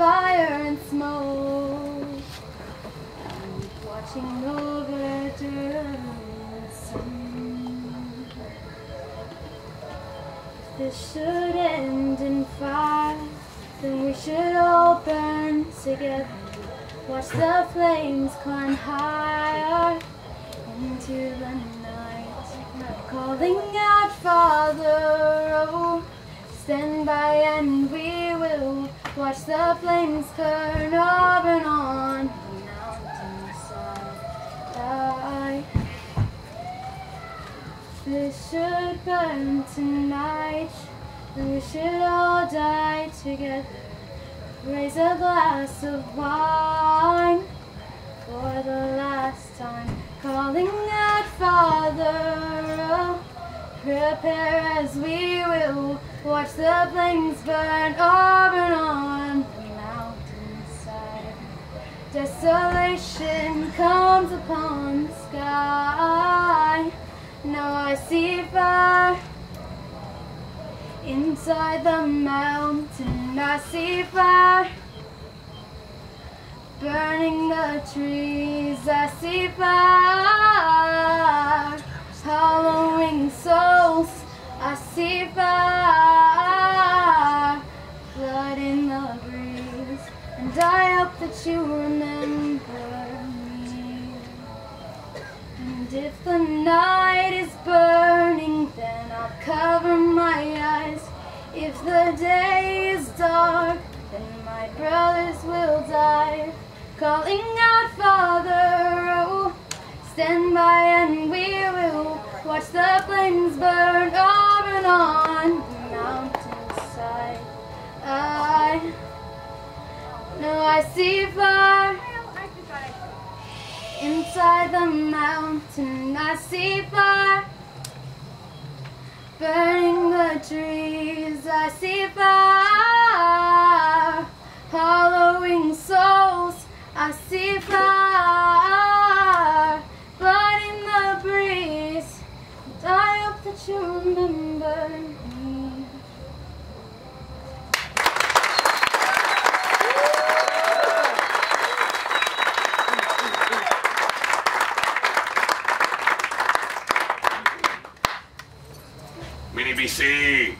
fire and smoke, and watching over sun. If this should end in fire, then we should all burn together. Watch the flames climb higher into the night, calling out, Father, oh, stand by and we will watch the flames burn up and on. The this should burn tonight, we should all die together. Raise a glass of wine for the last time, calling out, Father, prepare as we will watch the flames burn up and on the mountainside. Desolation comes upon the sky. Now I see fire. Inside the mountain I see fire Burning the trees I see fire you remember me. And if the night is burning then I'll cover my eyes. If the day is dark then my brothers will die. Calling out Father, oh Stand by and we will watch the flames burn up and on fire Inside the mountain I see fire. Burning the trees I see fire. Hollowing souls I see fire. Blood in the breeze I hope that you remember NPC.